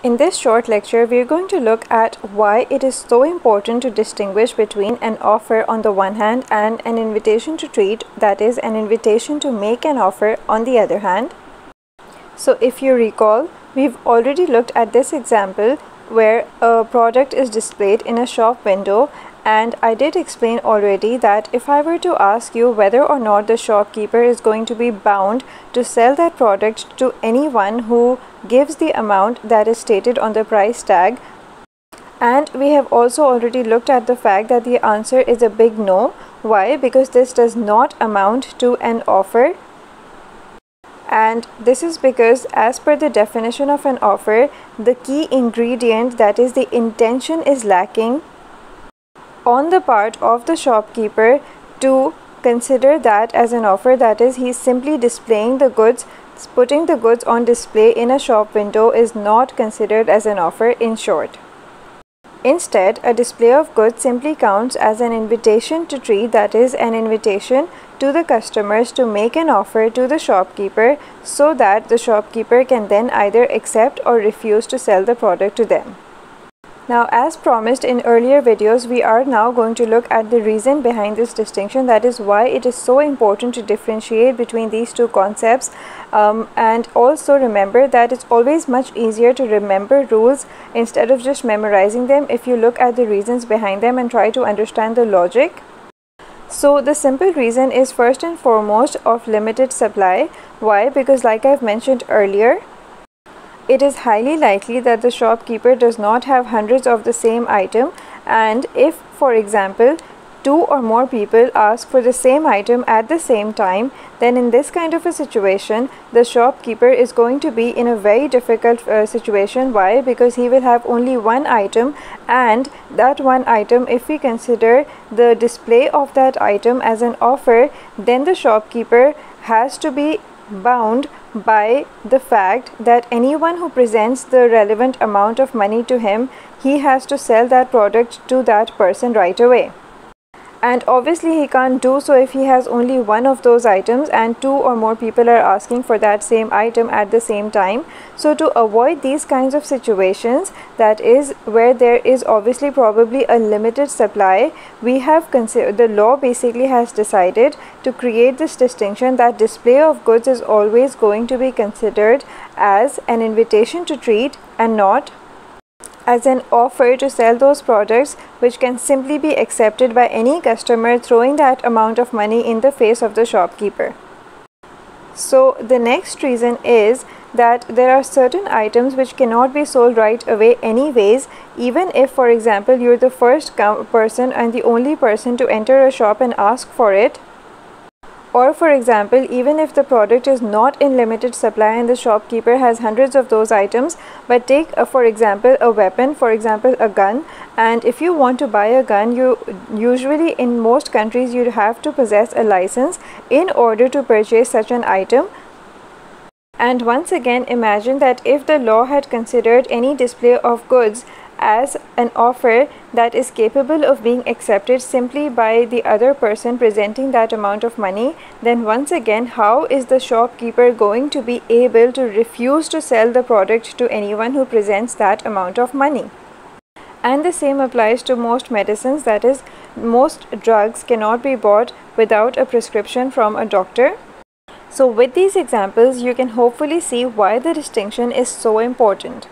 In this short lecture, we are going to look at why it is so important to distinguish between an offer on the one hand and an invitation to treat, that is, an invitation to make an offer on the other hand. So if you recall, we've already looked at this example where a product is displayed in a shop window and I did explain already that if I were to ask you whether or not the shopkeeper is going to be bound to sell that product to anyone who gives the amount that is stated on the price tag and we have also already looked at the fact that the answer is a big no. Why? Because this does not amount to an offer. And this is because as per the definition of an offer the key ingredient that is the intention is lacking on the part of the shopkeeper to consider that as an offer. That is he's simply displaying the goods putting the goods on display in a shop window is not considered as an offer in short. Instead a display of goods simply counts as an invitation to treat that is an invitation to the customers to make an offer to the shopkeeper so that the shopkeeper can then either accept or refuse to sell the product to them now as promised in earlier videos, we are now going to look at the reason behind this distinction. That is why it is so important to differentiate between these two concepts. Um, and also remember that it's always much easier to remember rules instead of just memorizing them if you look at the reasons behind them and try to understand the logic. So the simple reason is first and foremost of limited supply. Why? Because like I've mentioned earlier, it is highly likely that the shopkeeper does not have hundreds of the same item. And if for example two or more people ask for the same item at the same time then in this kind of a situation the shopkeeper is going to be in a very difficult uh, situation. Why? Because he will have only one item. And that one item if we consider the display of that item as an offer then the shopkeeper has to be bound by the fact that anyone who presents the relevant amount of money to him, he has to sell that product to that person right away and obviously he can't do so if he has only one of those items and two or more people are asking for that same item at the same time. So to avoid these kinds of situations that is where there is obviously probably a limited supply we have considered the law basically has decided to create this distinction that display of goods is always going to be considered as an invitation to treat and not as an offer to sell those products which can simply be accepted by any customer throwing that amount of money in the face of the shopkeeper. So the next reason is that there are certain items which cannot be sold right away anyways even if for example you're the first person and the only person to enter a shop and ask for it or for example, even if the product is not in limited supply and the shopkeeper has hundreds of those items, but take a, for example a weapon, for example a gun, and if you want to buy a gun, you usually in most countries you have to possess a license in order to purchase such an item. And once again, imagine that if the law had considered any display of goods as an offer that is capable of being accepted simply by the other person presenting that amount of money, then once again, how is the shopkeeper going to be able to refuse to sell the product to anyone who presents that amount of money? And the same applies to most medicines, that is, most drugs cannot be bought without a prescription from a doctor. So with these examples, you can hopefully see why the distinction is so important.